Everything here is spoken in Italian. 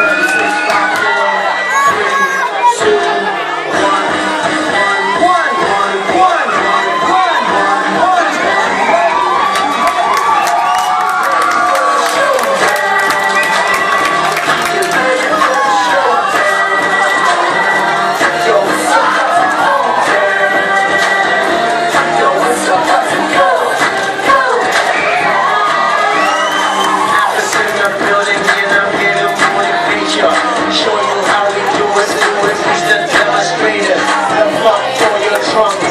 Grazie. Bravo.